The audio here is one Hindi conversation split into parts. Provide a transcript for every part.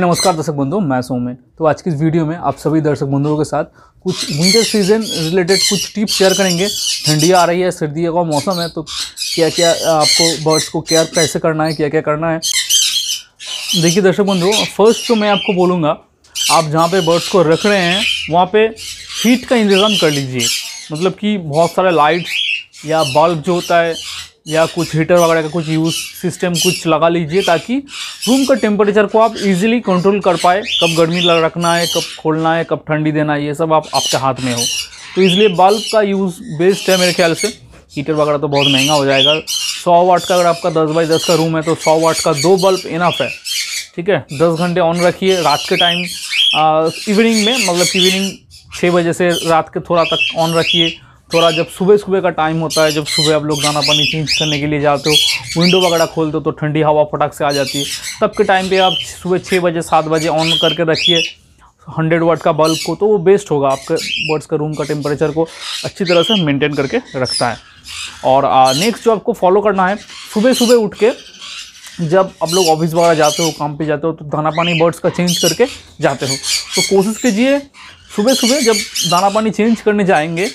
नमस्कार दर्शक बंधु मैं सोमेन। तो आज की इस वीडियो में आप सभी दर्शक बंधुओं के साथ कुछ विंटर सीज़न रिलेटेड कुछ टिप्स शेयर करेंगे। ठंडी आ रही है, सर्दी का मौसम है तो क्या क्या आपको बर्ड्स को केयर कैसे करना है क्या क्या करना है? देखिए दर्शक बंधु फ़र्स्ट तो मैं आपको बोलूँगा, आप जहाँ पर बर्ड्स को रख रहे हैं, वहाँ पर हीट का इंतज़ाम कर लीजिए। मतलब कि बहुत सारे लाइट्स या बल्ब जो होता है या कुछ हीटर वगैरह का कुछ यूज़ सिस्टम कुछ लगा लीजिए ताकि रूम का टेम्परेचर को आप इजीली कंट्रोल कर पाए। कब गर्मी रखना है, कब खोलना है, कब ठंडी देना है, ये सब आप आपके हाथ में हो। तो इसलिए बल्ब का यूज़ बेस्ट है मेरे ख्याल से। हीटर वगैरह तो बहुत महँगा हो जाएगा। सौ वाट का अगर आपका दस बाई दस का रूम है तो सौ वाट का दो बल्ब इनफ है। ठीक है? दस घंटे ऑन रखिए रात के टाइम इवनिंग में मतलब इवनिंग छः बजे से रात के थोड़ा तक ऑन रखिए। थोड़ा जब सुबह सुबह का टाइम होता है, जब सुबह आप लोग दाना पानी चेंज करने के लिए जाते हो विंडो वगैरह खोलते हो तो ठंडी हवा फटाक से आ जाती है। तब के टाइम पे आप सुबह छः बजे, सात बजे ऑन करके रखिए हंड्रेड वाट का बल्ब को तो वो बेस्ट होगा आपके बर्ड्स का रूम का टेम्परेचर को अच्छी तरह से मेंटेन करके रखता है। और नेक्स्ट जो आपको फॉलो करना है, सुबह सुबह उठ के जब आप लोग ऑफ़िस वगैरह जाते हो, काम पे जाते हो तो दाना पानी बर्ड्स का चेंज करके जाते हो। तो कोशिश कीजिए सुबह सुबह जब दाना पानी चेंज करने जाएँगे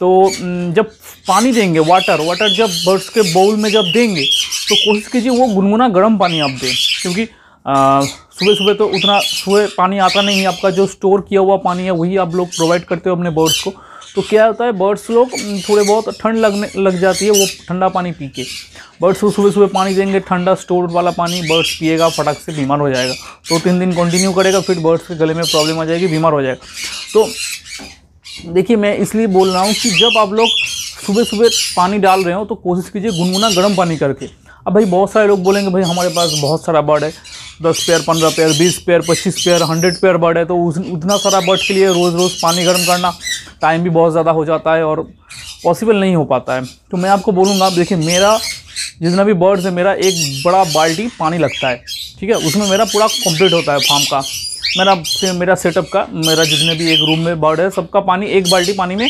तो जब पानी देंगे वाटर वाटर जब बर्ड्स के बाउल में जब देंगे तो कोशिश कीजिए वो गुनगुना गर्म पानी आप दें, क्योंकि सुबह सुबह तो उतना सुबह पानी आता नहीं है, आपका जो स्टोर किया हुआ पानी है, वही आप लोग प्रोवाइड करते हो अपने बर्ड्स को। तो क्या होता है बर्ड्स लोग थोड़े बहुत ठंड लगने, लग जाती है, वो ठंडा पानी पी के बर्ड्स को सुबह सुबह पानी देंगे, ठंडा स्टोर वाला पानी बर्ड्स पिएगा, फटक से बीमार हो जाएगा। दो तो तीन दिन कंटिन्यू करेगा, फिर बर्ड्स के गले में प्रॉब्लम आ जाएगी, बीमार हो जाएगा। तो देखिए, मैं इसलिए बोल रहा हूँ कि जब आप लोग सुबह सुबह पानी डाल रहे हो तो कोशिश कीजिए गुनगुना गर्म पानी करके। अब भाई, बहुत सारे लोग बोलेंगे, भाई, हमारे पास बहुत सारा बर्ड है। दस पेयर पंद्रह पेयर बीस पेयर पच्चीस पेयर हंड्रेड पेयर बर्ड है। तो उस, उतना सारा बर्ड के लिए रोज़ रोज़ पानी गर्म करना टाइम भी बहुत ज़्यादा हो जाता है और पॉसिबल नहीं हो पाता है। तो मैं आपको बोलूँगा आप देखिए, मेरा जितना भी बर्ड्स है, मेरा एक बड़ा बाल्टी पानी लगता है, ठीक है? उसमें मेरा पूरा कंप्लीट होता है फार्म का। मेरा मेरा सेटअप का, मेरा जितने भी एक रूम में बर्ड है, सबका पानी एक बाल्टी पानी में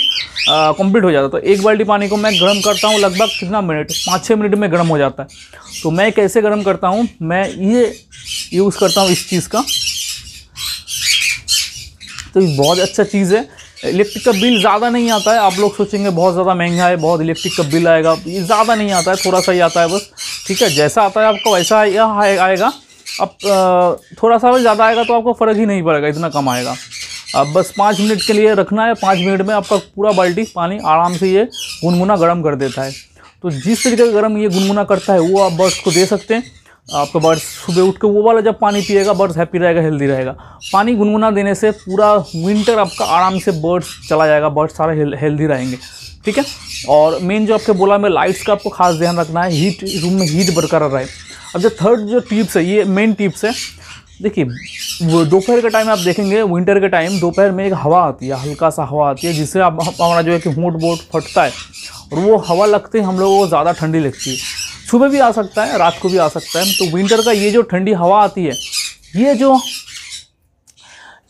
कंप्लीट हो जाता है। तो एक बाल्टी पानी को मैं गर्म करता हूँ लगभग कितना मिनट पाँच छः मिनट में गर्म हो जाता है। तो मैं कैसे गर्म करता हूँ? मैं ये यूज़ करता हूँ इस चीज़ का। तो ये बहुत अच्छा चीज़ है। इलेक्ट्रिक का बिल ज़्यादा नहीं आता है। आप लोग सोचेंगे बहुत ज़्यादा महँगा है, बहुत इलेक्ट्रिक का बिल आएगा। ये ज़्यादा नहीं आता है, थोड़ा सा ही आता है बस। ठीक है, जैसा आता है आपको वैसा आएगा। अब थोड़ा सा ज़्यादा आएगा तो आपको फ़र्क ही नहीं पड़ेगा, इतना कम आएगा। अब बस पाँच मिनट के लिए रखना है, पाँच मिनट में आपका पूरा बाल्टी, पानी आराम से ये गुनगुना गर्म कर देता है। तो जिस तरीके का गर्म ये गुनगुना करता है, वो आप बर्ड्स को दे सकते हैं। आपका बर्ड्स सुबह उठ के वो वाला जब पानी पिएगा बर्ड्स हैप्पी रहेगा, हेल्दी रहेगा। पानी गुनगुना देने से पूरा विंटर आपका आराम से बर्ड्स चला जाएगा बर्ड्स सारे हेल्दी रहेंगे। ठीक है? और मेन जो आपके बोला मैं लाइट्स का आपको खास ध्यान रखना है, हीट, रूम में हीट बरकरार रहे। अब जो थर्ड जो टिप्स है, ये मेन टिप्स है। देखिए दोपहर के टाइम आप देखेंगे विंटर के टाइम दोपहर में एक हवा आती है हल्का सा हवा आती है, जिससे आप हमारा जो है कि होंठ बोट फटता है। और वो हवा लगते हम लोगों को ज़्यादा ठंडी लगती है। सुबह भी आ सकता है, रात को भी आ सकता है। तो विंटर का ये जो ठंडी हवा आती है, ये जो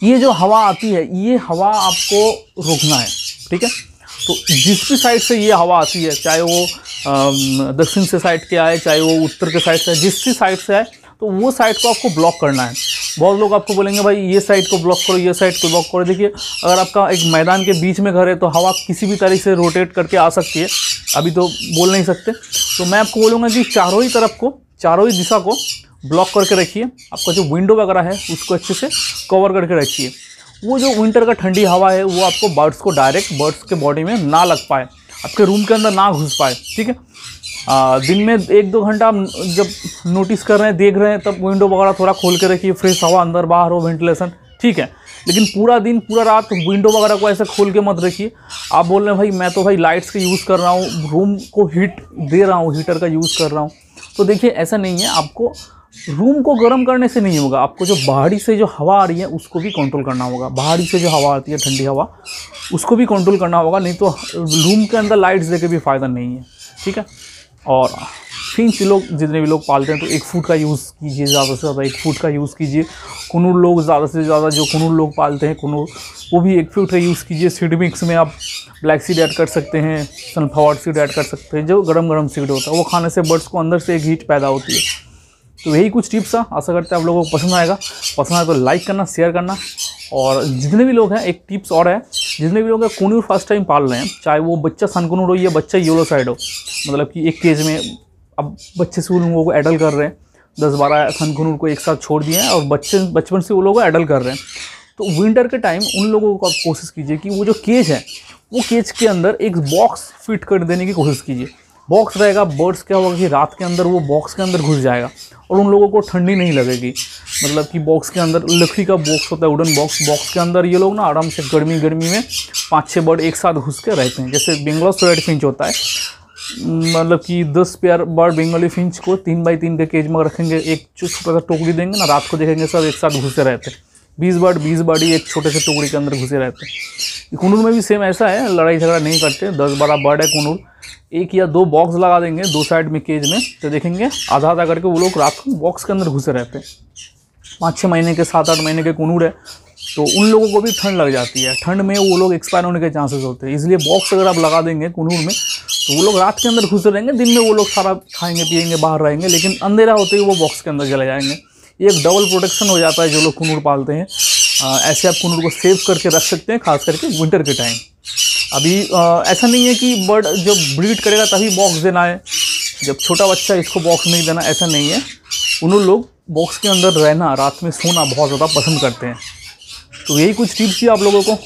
ये जो हवा आती है, ये हवा आपको रोकना है, ठीक है? तो जिस भी साइड से ये हवा आती है, चाहे वो दक्षिण से साइड के आए, चाहे वो उत्तर के साइड से आए, जिस भी साइड से आए तो वो साइड को आपको ब्लॉक करना है। बहुत लोग आपको बोलेंगे, भाई, ये साइड को ब्लॉक करो, ये साइड को ब्लॉक करो। देखिए, अगर आपका एक मैदान के बीच में घर है तो हवा किसी भी तरीके से रोटेट करके आ सकती है। अभी तो बोल नहीं सकते। तो मैं आपको बोलूँगा कि चारों ही तरफ़ को, चारों ही दिशा को ब्लॉक करके रखिए। आपका जो विंडो वगैरह है, उसको अच्छे से कवर करके रखिए। वो जो विंटर का ठंडी हवा है, वो आपको बर्ड्स को डायरेक्ट बर्ड्स के बॉडी में ना लग पाए। आपके रूम के अंदर ना घुस पाए ठीक है? आ, दिन में एक दो घंटा आप जब नोटिस कर रहे हैं देख रहे हैं तब विंडो वगैरह थोड़ा खोल के रखिए फ्रेश हवा अंदर बाहर हो वेंटिलेशन ठीक है? लेकिन पूरा दिन पूरा रात विंडो वगैरह को ऐसे खोल के मत रखिए। आप बोल रहे हैं भाई मैं तो भाई लाइट्स का यूज़ कर रहा हूँ रूम को हीट दे रहा हूँ हीटर का यूज़ कर रहा हूँ। तो देखिए ऐसा नहीं है आपको रूम को गर्म करने से नहीं होगा। आपको जो बाहरी से जो हवा आ रही है, उसको भी कंट्रोल करना होगा। बाहरी से जो हवा आती है, ठंडी हवा, उसको भी कंट्रोल करना होगा। नहीं तो रूम के अंदर लाइट्स देके भी फ़ायदा नहीं है। ठीक है? और फिंच लोग, जितने भी लोग पालते हैं तो एक फुट का यूज़ कीजिए ज़्यादा से ज़्यादा। एक फुट का यूज़ कीजिए। कुनूर लोग ज़्यादा से ज़्यादा, जो कुनूर लोग पालते हैं, कुनूर, वो भी एक फुट का यूज़ कीजिए। सीड मिक्स में आप ब्लैक सीड ऐड कर सकते हैं सनफ्लावर सीड ऐड कर सकते हैं। जो गरम गरम सीड होता है, वो खाने से बर्ड्स को अंदर से एक हीट पैदा होती है। तो यही कुछ टिप्स था आशा करते हैं आप लोगों को पसंद आएगा। पसंद आए तो लाइक करना शेयर करना। और जितने भी लोग हैं, एक टिप्स और है। जितने भी लोग हैं कुनूर फ़र्स्ट टाइम पाल रहे हैं, चाहे वो बच्चा सन कुनूर हो या बच्चा येलो साइड हो। मतलब कि एक केज में अब बच्चे से उन लोगों को एडल कर रहे हैं। दस बारह सन कुनूर को एक साथ छोड़ दिए हैं और बच्चे, बचपन से वो लोग एडल कर रहे हैं। तो विंटर के टाइम उन लोगों को आप कोशिश कीजिए कि वो जो केज है, वो केज के अंदर एक बॉक्स फिट कर देने की कोशिश कीजिए। बॉक्स रहेगा बर्ड्स क्या होगा कि रात के अंदर वो बॉक्स के अंदर घुस जाएगा और उन लोगों को ठंडी नहीं लगेगी। मतलब कि बॉक्स के अंदर, लकड़ी का बॉक्स होता है वुडन बॉक्स बॉक्स के अंदर ये लोग ना आराम से गर्मी गर्मी में पाँच छः बर्ड एक साथ घुस के रहते हैं। जैसे बेंगलोर स्वेड फिंच होता है मतलब कि दस पेयर बर्ड बंगाली फिंच को तीन बाई तीन के केज में रखेंगे, एक छोटा सा टोकरी देंगे ना, रात को देखेंगे सब एक साथ घुसे रहते हैं। बीस बर्ड बीस बर्ड ही एक छोटे से टुकड़ी के अंदर घुसे रहते हैं। कुनूर में भी सेम ऐसा है, लड़ाई झगड़ा नहीं करते, दस बारह बर्ड है कुनूर एक या दो बॉक्स लगा देंगे, दो साइड में केज में तो देखेंगे आधा आधा करके वो लोग रात को बॉक्स के अंदर घुसे रहते हैं। पाँच छः महीने के सात आठ महीने के कुनूर है तो उन लोगों को भी ठंड लग जाती है। ठंड में वो लोग एक्सपायर होने के चांसेस होते हैं। इसलिए बॉक्स अगर आप लगा देंगे कुनूर में तो वो लोग रात के अंदर घुसे रहेंगे, दिन में वो लोग सारा खाएँगे पिएँगे बाहर रहेंगे, लेकिन अंधेरा होते ही वो बॉक्स के अंदर चले जाएँगे। ये एक डबल प्रोटेक्शन हो जाता है जो लोग कुनूर पालते हैं। ऐसे आप कुनूर को सेव करके रख सकते हैं, खास करके विंटर के टाइम अभी आ, ऐसा नहीं है कि बर्ड जब ब्रीड करेगा तभी बॉक्स देना है। जब छोटा बच्चा इसको बॉक्स नहीं देना ऐसा नहीं है। उन लोग बॉक्स के अंदर रहना रात में सोना बहुत ज़्यादा पसंद करते हैं। तो यही कुछ टिप्स थी आप लोगों को?